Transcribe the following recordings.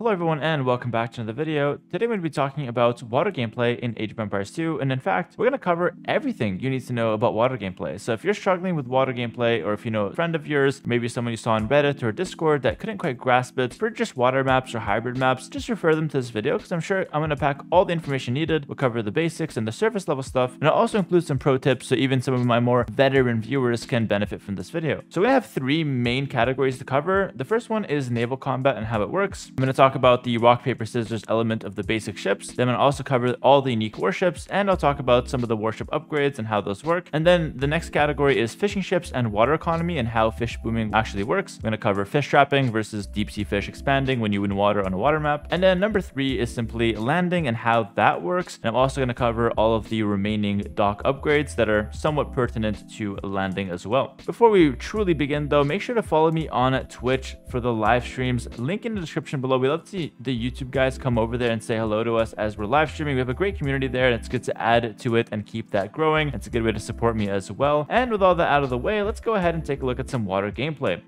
Hello everyone and welcome back to another video. Today we're going to be talking about water gameplay in Age of Empires 2 and in fact we're going to cover everything you need to know about water gameplay. So if you're struggling with water gameplay or if you know a friend of yours, maybe someone you saw on Reddit or Discord that couldn't quite grasp it for just water maps or hybrid maps, just refer them to this video because I'm sure I'm going to pack all the information needed. We'll cover the basics and the surface level stuff and I'll also include some pro tips so even some of my more veteran viewers can benefit from this video. So we have three main categories to cover. The first one is naval combat and how it works. I'm going to talk talk about the rock, paper, scissors element of the basic ships. Then I'll also cover all the unique warships, and I'll talk about some of the warship upgrades and how those work. And then the next category is fishing ships and water economy and how fish booming actually works. I'm going to cover fish trapping versus deep sea fish expanding when you win water on a water map. And then number three is simply landing and how that works. And I'm also going to cover all of the remaining dock upgrades that are somewhat pertinent to landing as well. Before we truly begin though, make sure to follow me on Twitch for the live streams. Link in the description below. We love to see the YouTube guys come over there and say hello to us as we're live streaming. We have a great community there and it's good to add to it and keep that growing. It's a good way to support me as well. And with all that out of the way, let's go ahead and take a look at some water gameplay.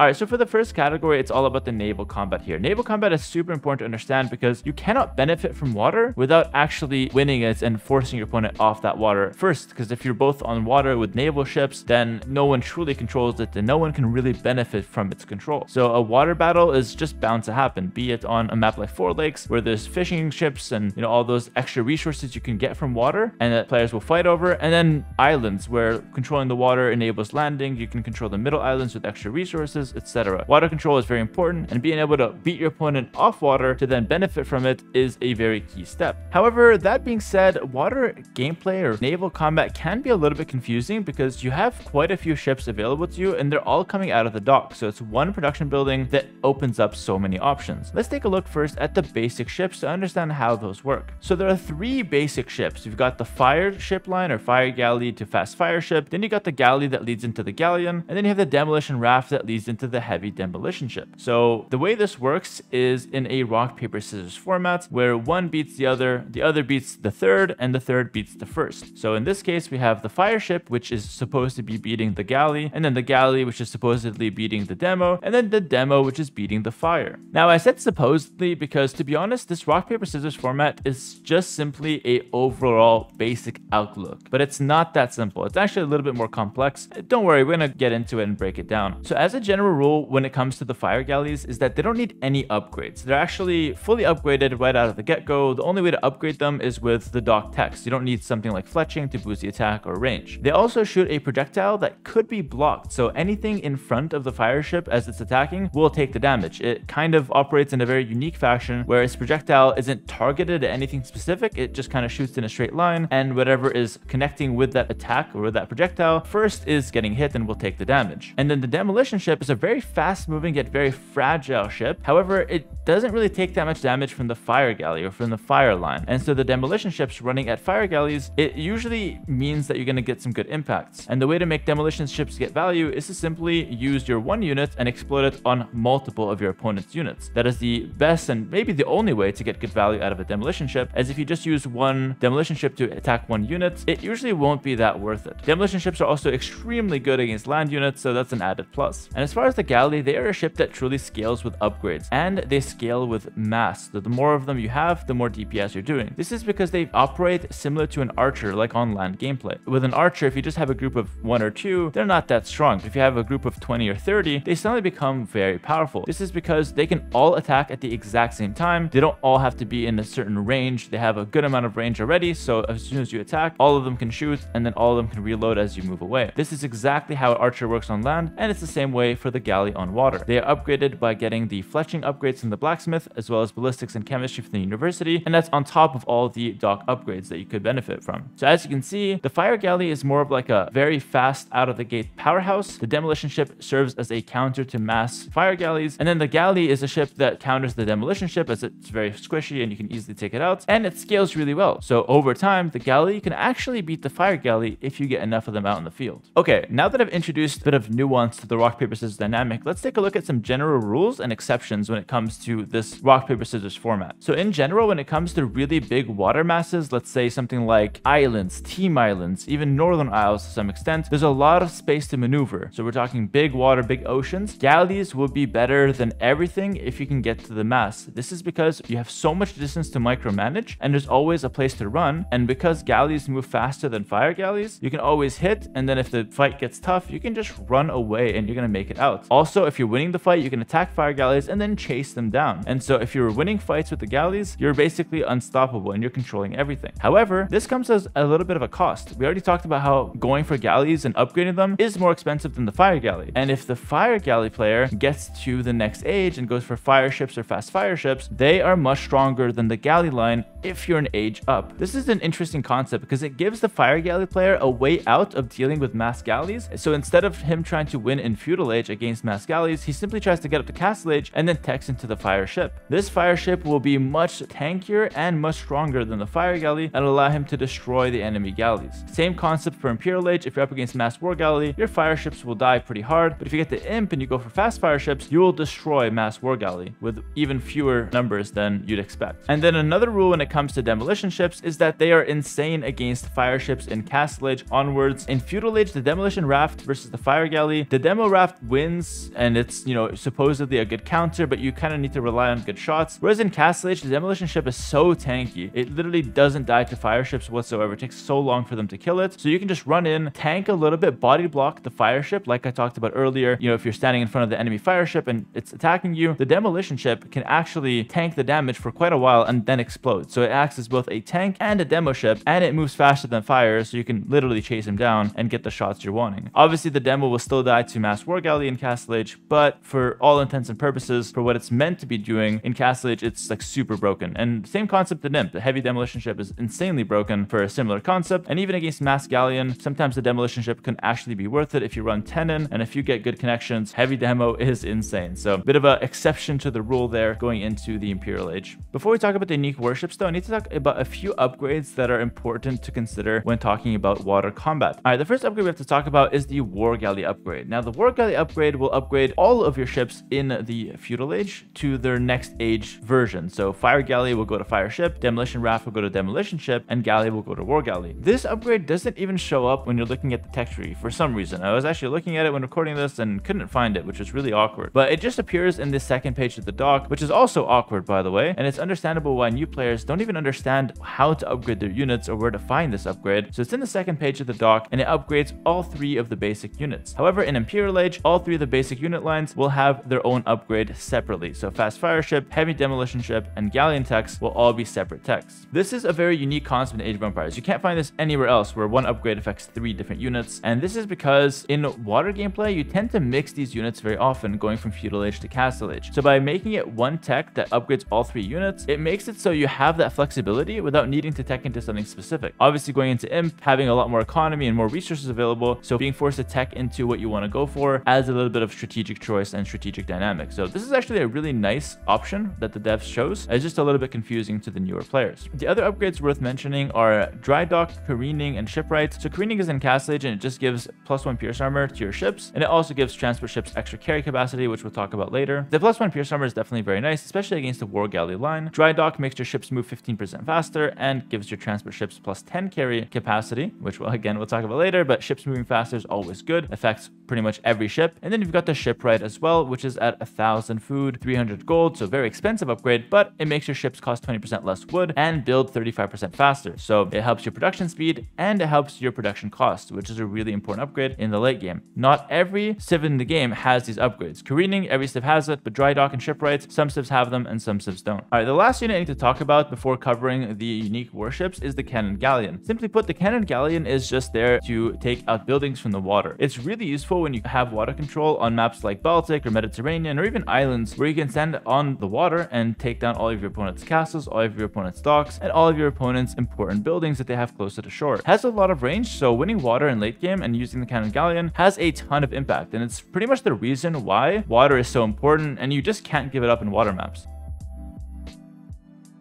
All right, so for the first category, it's all about the naval combat here. Naval combat is super important to understand because you cannot benefit from water without actually winning it and forcing your opponent off that water first. Because if you're both on water with naval ships, then no one truly controls it and no one can really benefit from its control. So a water battle is just bound to happen, be it on a map like Four Lakes where there's fishing ships and you know all those extra resources you can get from water and that players will fight over. And then islands where controlling the water enables landing. You can control the middle islands with extra resources etc. Water control is very important, and being able to beat your opponent off water to then benefit from it is a very key step. However, that being said, water gameplay or naval combat can be a little bit confusing because you have quite a few ships available to you, and they're all coming out of the dock, so it's one production building that opens up so many options. Let's take a look first at the basic ships to understand how those work. So there are three basic ships. You've got the fire ship line or fire galley to fast fire ship, then you got the galley that leads into the galleon, and then you have the demolition raft that leads into the heavy demolition ship. So the way this works is in a rock, paper, scissors format where one beats the other, the other beats the third, and the third beats the first. So in this case, we have the fire ship, which is supposed to be beating the galley, and then the galley, which is supposedly beating the demo, and then the demo, which is beating the fire. Now, I said supposedly because to be honest, this rock, paper, scissors format is just simply a overall basic outlook, but it's not that simple. It's actually a little bit more complex. Don't worry, we're gonna get into it and break it down. So as a general general rule when it comes to the fire galleys is that they don't need any upgrades. They're actually fully upgraded right out of the get-go. The only way to upgrade them is with the dock text. You don't need something like fletching to boost the attack or range. They also shoot a projectile that could be blocked, so anything in front of the fire ship as it's attacking will take the damage. It kind of operates in a very unique fashion where its projectile isn't targeted at anything specific, it just kind of shoots in a straight line, and whatever is connecting with that attack or that projectile first is getting hit and will take the damage. And then the demolition ship is a very fast moving yet very fragile ship. However, it doesn't really take that much damage from the fire galley or from the fire line. And so the demolition ships running at fire galleys, it usually means that you're going to get some good impacts. And the way to make demolition ships get value is to simply use your one unit and explode it on multiple of your opponent's units. That is the best and maybe the only way to get good value out of a demolition ship, as if you just use one demolition ship to attack one unit, it usually won't be that worth it. Demolition ships are also extremely good against land units, so that's an added plus. And as far as the galley, they are a ship that truly scales with upgrades, and they scale with mass. The more of them you have, the more DPS you're doing. This is because they operate similar to an archer, like on land gameplay. With an archer, if you just have a group of one or two, they're not that strong. If you have a group of 20 or 30, they suddenly become very powerful. This is because they can all attack at the exact same time. They don't all have to be in a certain range. They have a good amount of range already, so as soon as you attack, all of them can shoot, and then all of them can reload as you move away. This is exactly how an archer works on land, and it's the same way for the the galley on water. They are upgraded by getting the fletching upgrades from the blacksmith, as well as ballistics and chemistry from the university, and that's on top of all the dock upgrades that you could benefit from. So as you can see, the fire galley is more of like a very fast out of the gate powerhouse. The demolition ship serves as a counter to mass fire galleys, and then the galley is a ship that counters the demolition ship as it's very squishy and you can easily take it out, and it scales really well. So over time, the galley can actually beat the fire galley if you get enough of them out in the field. Okay, now that I've introduced a bit of nuance to the rock, paper, scissors dynamic, let's take a look at some general rules and exceptions when it comes to this rock, paper, scissors format. So in general, when it comes to really big water masses, let's say something like islands, team islands, even northern isles to some extent, there's a lot of space to maneuver. So we're talking big water, big oceans. Galleys will be better than everything if you can get to the mass. This is because you have so much distance to micromanage and there's always a place to run. And because galleys move faster than fire galleys, you can always hit. And then if the fight gets tough, you can just run away and you're going to make it out. Also, if you're winning the fight, you can attack fire galleys and then chase them down. And so if you're winning fights with the galleys, you're basically unstoppable and you're controlling everything. However, this comes as a little bit of a cost. We already talked about how going for galleys and upgrading them is more expensive than the fire galley. And if the fire galley player gets to the next age and goes for fire ships or fast fire ships, they are much stronger than the galley line if you're an age up. This is an interesting concept because it gives the fire galley player a way out of dealing with mass galleys. So instead of him trying to win in feudal age against mass galleys, he simply tries to get up to castle age and then techs into the fire ship. This fire ship will be much tankier and much stronger than the fire galley and allow him to destroy the enemy galleys. Same concept for imperial age. If you're up against mass war galley, your fire ships will die pretty hard, but if you get the imp and you go for fast fire ships, you will destroy mass war galley with even fewer numbers than you'd expect. And then another rule when it comes to demolition ships is that they are insane against fire ships in castle age onwards. In feudal age, the demolition raft versus the fire galley, the demo raft wins and it's, you know, supposedly a good counter, but you kind of need to rely on good shots. Whereas in castle age, the demolition ship is so tanky. It literally doesn't die to fire ships whatsoever. It takes so long for them to kill it. So you can just run in, tank a little bit, body block the fire ship like I talked about earlier. You know, if you're standing in front of the enemy fire ship and it's attacking you, the demolition ship can actually tank the damage for quite a while and then explode. So it acts as both a tank and a demo ship and it moves faster than fire so you can literally chase him down and get the shots you're wanting. Obviously the demo will still die to mass war galley in Castle Age, but for all intents and purposes, for what it's meant to be doing in Castle Age, it's like super broken. And same concept to Imp. The heavy demolition ship is insanely broken for a similar concept. And even against mass galleon, sometimes the demolition ship can actually be worth it if you run tenon and if you get good connections, heavy demo is insane. So a bit of an exception to the rule there going into the Imperial Age. Before we talk about the unique warships though, I need to talk about a few upgrades that are important to consider when talking about water combat. All right, the first upgrade we have to talk about is the War Galley upgrade. Now the War Galley upgrade will upgrade all of your ships in the Feudal Age to their next age version. So Fire Galley will go to Fire Ship, Demolition Raft will go to Demolition Ship, and Galley will go to War Galley. This upgrade doesn't even show up when you're looking at the tech tree for some reason. I was actually looking at it when recording this and couldn't find it, which was really awkward. But it just appears in the second page of the dock, which is also awkward, by the way. And it's understandable why new players don't even understand how to upgrade their units or where to find this upgrade. So it's in the second page of the dock and it upgrades all three of the basic units. However, in Imperial Age, all three of the basic unit lines will have their own upgrade separately. So Fast Fire Ship, Heavy Demolition Ship, and Galleon techs will all be separate techs. This is a very unique concept in Age of Empires. You can't find this anywhere else where one upgrade affects three different units. And this is because in water gameplay, you tend to mix these units very often going from Feudal Age to Castle Age. So by making it one tech that upgrades all three units, it makes it so you have that flexibility without needing to tech into something specific. Obviously going into Imp, having a lot more economy and more resources available, so being forced to tech into what you want to go for adds a little bit of strategic choice and strategic dynamic. So this is actually a really nice option that the devs chose. It's just a little bit confusing to the newer players. The other upgrades worth mentioning are dry dock, careening, and shipwrights. So careening is in Castlage and it just gives plus one pierce armor to your ships, and it also gives transport ships extra carry capacity, which we'll talk about later. The plus one pierce armor is definitely very nice, especially against the war galley line. Dry dock makes your ships move 15% faster and gives your transport ships plus 10 carry capacity, which we'll, again we'll talk about later, but ships moving faster is always good, affects pretty much every ship. And then you've got the shipwright as well, which is at a thousand food, 300 gold, so very expensive upgrade, but it makes your ships cost 20% less wood and build 35% faster. So it helps your production speed and it helps your production cost, which is a really important upgrade in the late game. Not every civ in the game has these upgrades. Careening, every civ has it, but dry dock and shipwrights, some civs have them and some civs don't. All right, the last unit I need to talk about before covering the unique warships is the cannon galleon. Simply put, the cannon galleon is just there to take out buildings from the water. It's really useful when you have water control on maps like Baltic or Mediterranean or even islands where you can stand on the water and take down all of your opponent's castles, all of your opponent's docks, and all of your opponent's important buildings that they have closer to the shore. It has a lot of range, so winning water in late game and using the cannon galleon has a ton of impact, and it's pretty much the reason why water is so important, and you just can't give it up in water maps.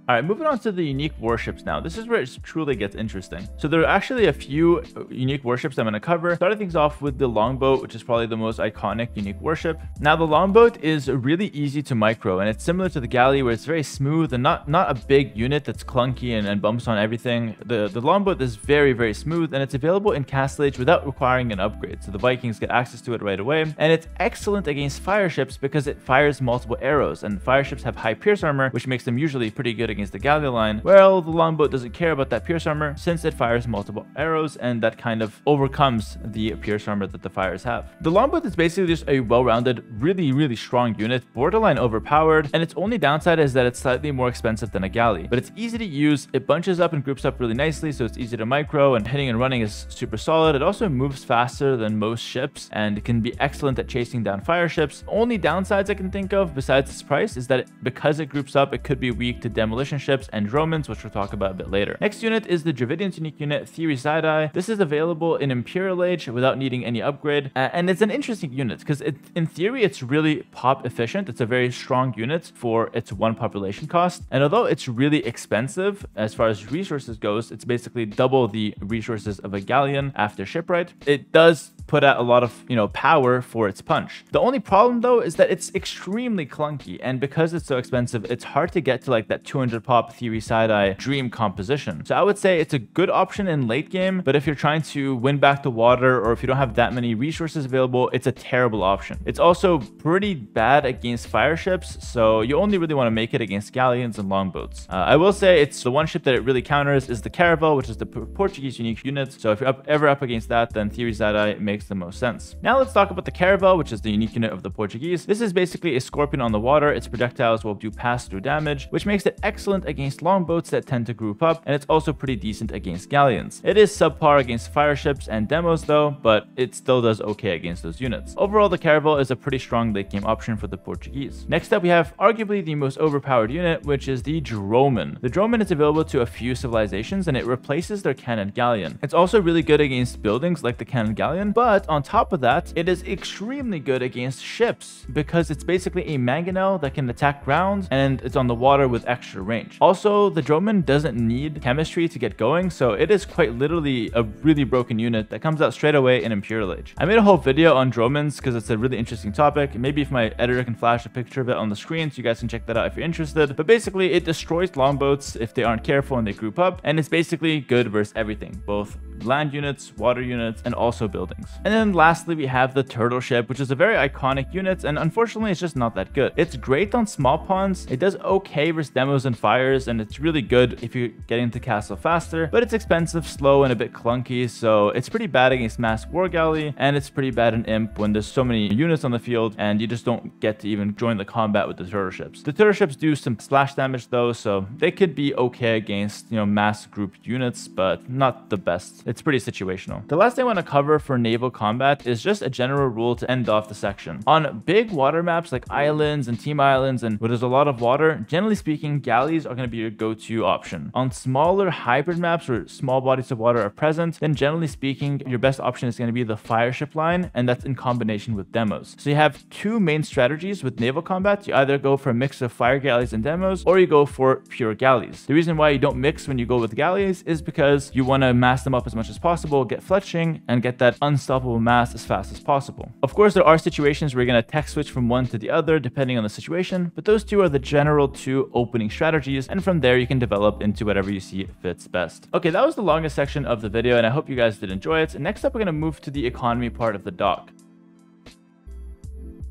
All right, moving on to the unique warships now. This is where it truly gets interesting. So there are actually a few uh, unique warships I'm going to cover. Starting things off with the longboat, which is probably the most iconic unique warship. Now the longboat is really easy to micro and it's similar to the galley where it's very smooth and not, not a big unit that's clunky and, and bumps on everything. The, the longboat is very, very smooth and it's available in Castle Age without requiring an upgrade. So the Vikings get access to it right away. And it's excellent against fire ships because it fires multiple arrows and fire ships have high pierce armor, which makes them usually pretty good against the galley line. Well, the longboat doesn't care about that pierce armor since it fires multiple arrows and that kind of overcomes the pierce armor that the fires have. The longboat is basically just a well-rounded, really, really strong unit, borderline overpowered, and its only downside is that it's slightly more expensive than a galley, but it's easy to use, it bunches up and groups up really nicely, so it's easy to micro, and hitting and running is super solid. It also moves faster than most ships, and it can be excellent at chasing down fire ships. Only downsides I can think of, besides its price, is that because it groups up, it could be weak to demolition ships and Dromons, which we'll talk about a bit later. Next unit is the Dravidian's unique unit, Thirisadai. This is available in Imperial Age without needing any upgrade, uh, and it's an interesting unit because in theory, it's really pop efficient. It's a very strong unit for its one population cost, and although it's really expensive as far as resources goes, it's basically double the resources of a galleon after shipwright. It does put out a lot of, you know, power for its punch. The only problem though is that it's extremely clunky and because it's so expensive, it's hard to get to like that 200 pop Thirisadai dream composition. So I would say it's a good option in late game, but if you're trying to win back the water or if you don't have that many resources available, it's a terrible option. It's also pretty bad against fire ships, so you only really want to make it against galleons and longboats. Uh, I will say it's the one ship that it really counters is the Caravel, which is the Portuguese unique unit. So if you're up, ever up against that, then Thirisadai makes makes the most sense. Now let's talk about the Caravel, which is the unique unit of the Portuguese. This is basically a scorpion on the water. Its projectiles will do pass-through damage, which makes it excellent against longboats that tend to group up, and it's also pretty decent against galleons. It is subpar against fire ships and demos though, but it still does okay against those units. Overall, the Caravel is a pretty strong late game option for the Portuguese. Next up, we have arguably the most overpowered unit, which is the Dromon. The Dromon is available to a few civilizations, and it replaces their cannon galleon. It's also really good against buildings like the cannon galleon, but but on top of that, it is extremely good against ships because it's basically a mangonel that can attack ground and it's on the water with extra range. Also, the Dromon doesn't need chemistry to get going, so it is quite literally a really broken unit that comes out straight away in Imperial Age. I made a whole video on Dromons because it's a really interesting topic. Maybe if my editor can flash a picture of it on the screen so you guys can check that out if you're interested. But basically, it destroys longboats if they aren't careful and they group up, and it's basically good versus everything, both land units, water units, and also buildings. And then lastly, we have the turtle ship, which is a very iconic unit, and unfortunately, it's just not that good. It's great on small ponds, it does okay versus demos and fires, and it's really good if you're getting to castle faster, but it's expensive, slow, and a bit clunky, so it's pretty bad against mass war galley, and it's pretty bad in imp when there's so many units on the field, and you just don't get to even join the combat with the turtle ships. The turtle ships do some splash damage though, so they could be okay against, you know, mass group units, but not the best. It's pretty situational. The last thing I want to cover for naval combat is just a general rule to end off the section. On big water maps like islands and team islands and where there's a lot of water, generally speaking, galleys are going to be your go-to option. On smaller hybrid maps where small bodies of water are present, then generally speaking, your best option is going to be the fire ship line, and that's in combination with demos. So you have two main strategies with naval combat. You either go for a mix of fire galleys and demos, or you go for pure galleys. The reason why you don't mix when you go with galleys is because you want to mass them up as much as possible, get fletching, and get that unstoppable mass as fast as possible. Of course, there are situations where you're going to tech switch from one to the other depending on the situation, but those two are the general two opening strategies, and from there you can develop into whatever you see fits best. Okay, that was the longest section of the video, and I hope you guys did enjoy it. next up, we're going to move to the economy part of the dock.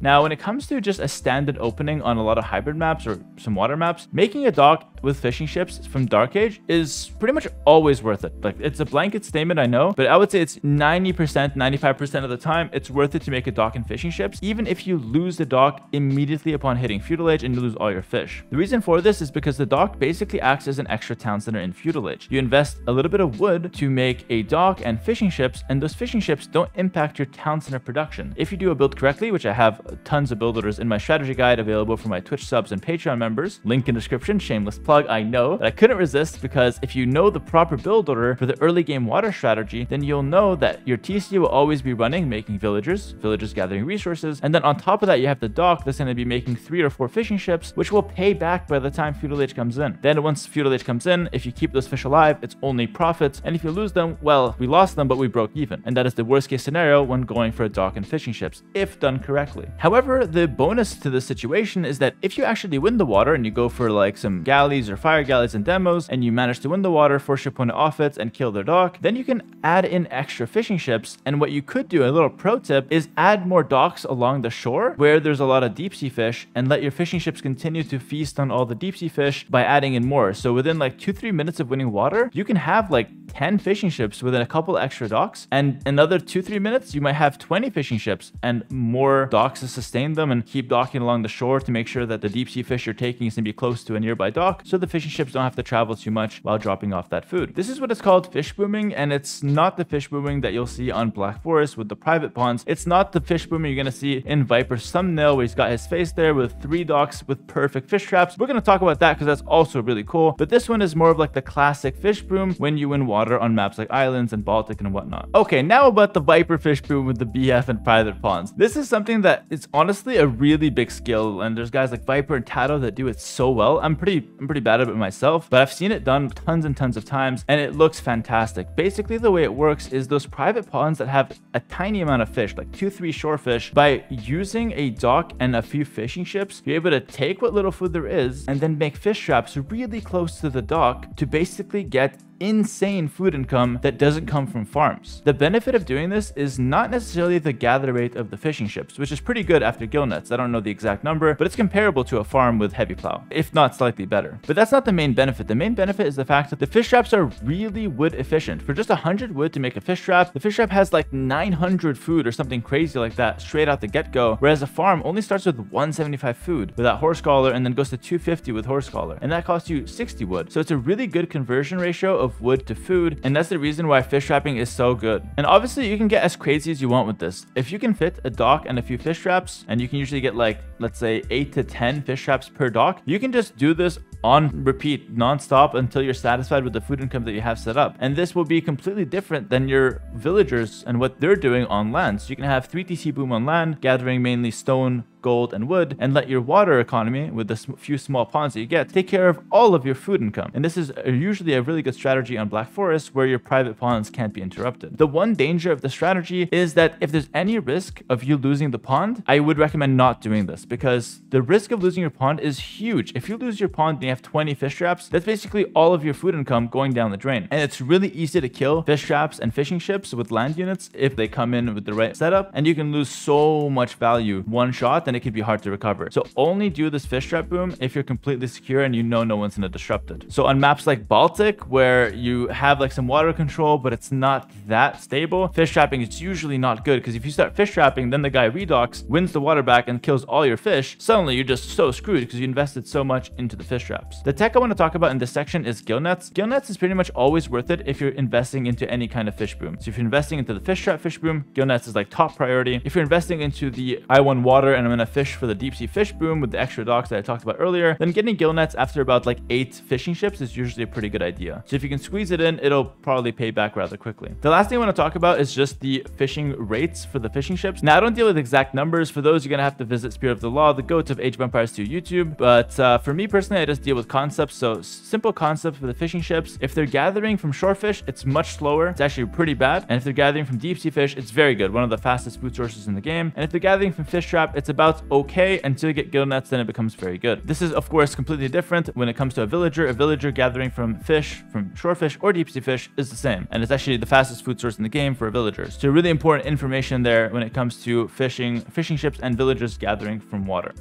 Now, when it comes to just a standard opening on a lot of hybrid maps or some water maps, making a dock with fishing ships from Dark Age is pretty much always worth it. Like, it's a blanket statement, I know, but I would say it's 90%, 95% of the time, it's worth it to make a dock in fishing ships, even if you lose the dock immediately upon hitting Feudal Age and you lose all your fish. The reason for this is because the dock basically acts as an extra town center in Feudal Age. You invest a little bit of wood to make a dock and fishing ships, and those fishing ships don't impact your town center production. If you do a build correctly, which I have tons of build orders in my strategy guide available for my Twitch subs and Patreon members. Link in description, shameless plug, I know. But I couldn't resist because if you know the proper build order for the early game water strategy, then you'll know that your TC will always be running, making villagers, villagers gathering resources, and then on top of that, you have the dock that's going to be making three or four fishing ships, which will pay back by the time feudal age comes in. Then once feudal age comes in, if you keep those fish alive, it's only profits, and if you lose them, well, we lost them, but we broke even. And that is the worst case scenario when going for a dock and fishing ships, if done correctly. However, the bonus to this situation is that if you actually win the water and you go for like some galleys or fire galleys and demos, and you manage to win the water, force your opponent off it, and kill their dock, then you can add in extra fishing ships. And what you could do, a little pro tip, is add more docks along the shore where there's a lot of deep sea fish and let your fishing ships continue to feast on all the deep sea fish by adding in more. So within like two, three minutes of winning water, you can have like 10 fishing ships within a couple extra docks. And another two, three minutes, you might have 20 fishing ships and more docks sustain them and keep docking along the shore to make sure that the deep sea fish you're taking is going to be close to a nearby dock so the fishing ships don't have to travel too much while dropping off that food. This is what it's called fish booming, and it's not the fish booming that you'll see on Black Forest with the private ponds. It's not the fish booming you're going to see in Viper's thumbnail where he's got his face there with three docks with perfect fish traps. We're going to talk about that because that's also really cool. But this one is more of like the classic fish boom when you win water on maps like Islands and Baltic and whatnot. Okay, now about the Viper fish boom with the BF and private ponds. This is something that is honestly a really big skill, and there's guys like Viper and TaToH that do it so well. I'm pretty, I'm pretty bad at it myself, but I've seen it done tons and tons of times, and it looks fantastic. Basically, the way it works is those private ponds that have a tiny amount of fish, like two, three shore fish, by using a dock and a few fishing ships, you're able to take what little food there is and then make fish traps really close to the dock to basically get insane food income that doesn't come from farms. The benefit of doing this is not necessarily the gather rate of the fishing ships, which is pretty good after gill nets. I don't know the exact number, but it's comparable to a farm with heavy plow, if not slightly better. But that's not the main benefit. The main benefit is the fact that the fish traps are really wood efficient. For just 100 wood to make a fish trap, the fish trap has like 900 food or something crazy like that straight out the get-go, whereas a farm only starts with 175 food without horse collar and then goes to 250 with horse collar, and that costs you 60 wood. So it's a really good conversion ratio of of wood to food, and that's the reason why fish trapping is so good. And obviously, you can get as crazy as you want with this. If you can fit a dock and a few fish traps, and you can usually get like, let's say 8 to 10 fish traps per dock, you can just do this on repeat non-stop until you're satisfied with the food income that you have set up. And this will be completely different than your villagers and what they're doing on land. So you can have 3 TC boom on land, gathering mainly stone, gold, and wood, and let your water economy, with the few small ponds that you get, take care of all of your food income. And this is usually a really good strategy on Black Forest where your private ponds can't be interrupted. The one danger of the strategy is that if there's any risk of you losing the pond, I would recommend not doing this because the risk of losing your pond is huge. If you lose your pond have 20 fish traps, that's basically all of your food income going down the drain. And it's really easy to kill fish traps and fishing ships with land units if they come in with the right setup, and you can lose so much value one shot then it could be hard to recover. So only do this fish trap boom if you're completely secure and you know no one's gonna disrupt it. So on maps like Baltic, where you have like some water control, but it's not that stable, fish trapping is usually not good because if you start fish trapping, then the guy redocks, wins the water back and kills all your fish, suddenly you're just so screwed because you invested so much into the fish traps. The tech I want to talk about in this section is gill nets. Gill nets is pretty much always worth it if you're investing into any kind of fish boom. So if you're investing into the fish trap fish boom, gill nets is like top priority. If you're investing into the I want water and I'm gonna fish for the deep sea fish boom with the extra docks that I talked about earlier, then getting gill nets after about like eight fishing ships is usually a pretty good idea. So if you can squeeze it in, it'll probably pay back rather quickly. The last thing I want to talk about is just the fishing rates for the fishing ships. Now I don't deal with exact numbers. For those, you're gonna have to visit Spirit of the Law, the goat of Age of Empires 2 YouTube. But uh, for me personally, I just deal with concepts. So simple concepts for the fishing ships. If they're gathering from shore fish, it's much slower. It's actually pretty bad. And if they're gathering from deep sea fish, it's very good. One of the fastest food sources in the game. And if they're gathering from fish trap, it's about okay until you get gill nets, then it becomes very good. This is of course completely different when it comes to a villager. A villager gathering from fish, from shore fish or deep sea fish is the same. And it's actually the fastest food source in the game for villagers. So really important information there when it comes to fishing, fishing ships and villagers gathering from water.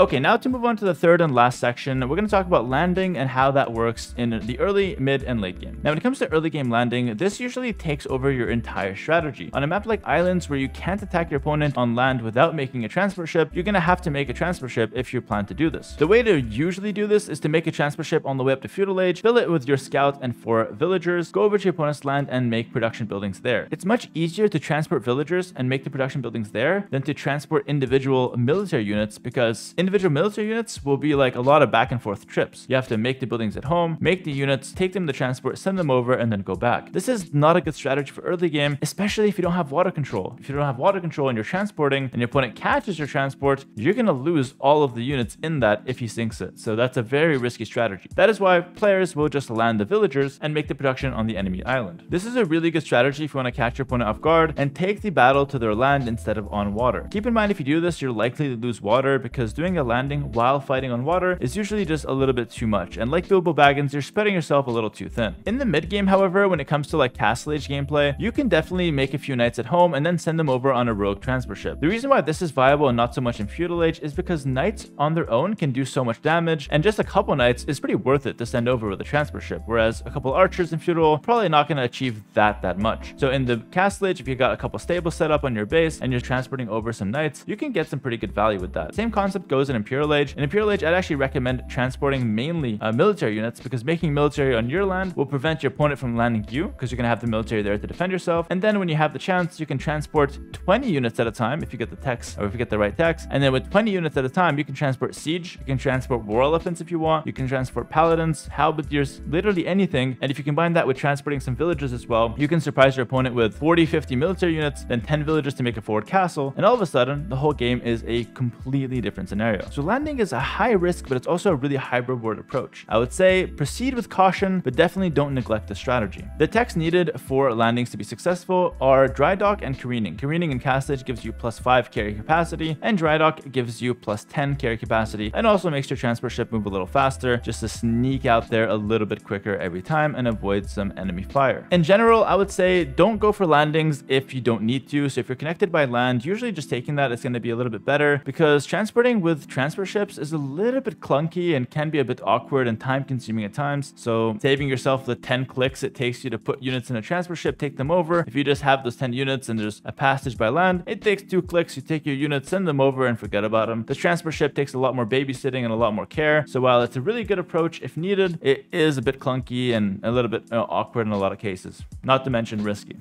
Okay, now to move on to the third and last section, we're going to talk about landing and how that works in the early, mid, and late game. Now, when it comes to early game landing, this usually takes over your entire strategy. On a map like Islands, where you can't attack your opponent on land without making a transfer ship, you're going to have to make a transfer ship if you plan to do this. The way to usually do this is to make a transfer ship on the way up to Feudal Age, fill it with your scout and four villagers, go over to your opponent's land and make production buildings there. It's much easier to transport villagers and make the production buildings there than to transport individual military units because individual military units will be like a lot of back and forth trips. You have to make the buildings at home, make the units, take them to transport, send them over, and then go back. This is not a good strategy for early game, especially if you don't have water control. If you don't have water control and you're transporting and your opponent catches your transport, you're going to lose all of the units in that if he sinks it. So that's a very risky strategy. That is why players will just land the villagers and make the production on the enemy island. This is a really good strategy if you want to catch your opponent off guard and take the battle to their land instead of on water. Keep in mind if you do this, you're likely to lose water because doing a landing while fighting on water is usually just a little bit too much. And like Bilbo Baggins, you're spreading yourself a little too thin. In the mid game, however, when it comes to like Castle Age gameplay, you can definitely make a few knights at home and then send them over on a rogue transport ship. The reason why this is viable and not so much in Feudal Age is because knights on their own can do so much damage, and just a couple knights is pretty worth it to send over with a transport ship, whereas a couple archers in Feudal probably not going to achieve that that much. So in the Castle Age, if you got a couple stables set up on your base and you're transporting over some knights, you can get some pretty good value with that. Same concept goes in Imperial Age. In Imperial Age, I'd actually recommend transporting mainly uh, military units because making military on your land will prevent your opponent from landing you because you're going to have the military there to defend yourself. And then when you have the chance, you can transport 20 units at a time if you get the text or if you get the right text. And then with 20 units at a time, you can transport siege, you can transport war elephants if you want, you can transport paladins, halberdiers, literally anything. And if you combine that with transporting some villages as well, you can surprise your opponent with 40, 50 military units, then 10 villagers to make a forward castle. And all of a sudden, the whole game is a completely different scenario. So landing is a high risk, but it's also a really high reward approach. I would say proceed with caution, but definitely don't neglect the strategy. The techs needed for landings to be successful are dry dock and careening. Careening in castage gives you plus 5 carry capacity, and dry dock gives you plus 10 carry capacity, and also makes your transport ship move a little faster, just to sneak out there a little bit quicker every time and avoid some enemy fire. In general, I would say don't go for landings if you don't need to. So if you're connected by land, usually just taking that is going to be a little bit better because transporting with transport ships is a little bit clunky and can be a bit awkward and time consuming at times. So saving yourself the 10 clicks it takes you to put units in a transport ship, take them over. If you just have those 10 units and there's a passage by land, it takes two clicks. You take your units, send them over and forget about them. The transport ship takes a lot more babysitting and a lot more care. So while it's a really good approach if needed, it is a bit clunky and a little bit you know, awkward in a lot of cases, not to mention risky.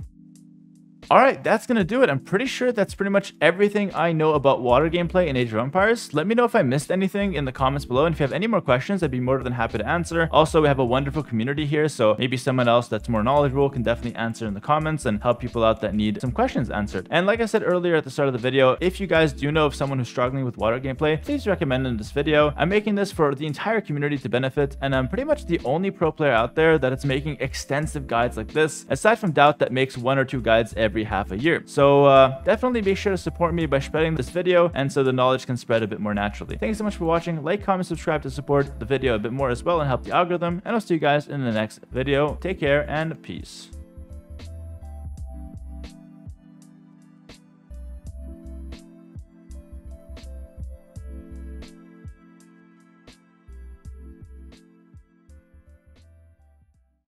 All right, that's to do it. I'm pretty sure that's pretty much everything I know about water gameplay in Age of Empires. Let me know if I missed anything in the comments below. And if you have any more questions, I'd be more than happy to answer. Also, we have a wonderful community here. So maybe someone else that's more knowledgeable can definitely answer in the comments and help people out that need some questions answered. And like I said earlier at the start of the video, if you guys do know of someone who's struggling with water gameplay, please recommend in this video. I'm making this for the entire community to benefit. And I'm pretty much the only pro player out there that is making extensive guides like this, aside from DauT that makes one or two guides every half a year. So uh, definitely make sure to support me by spreading this video and so the knowledge can spread a bit more naturally. Thanks so much for watching. Like, comment, subscribe to support the video a bit more as well and help the algorithm. And I'll see you guys in the next video. Take care and peace.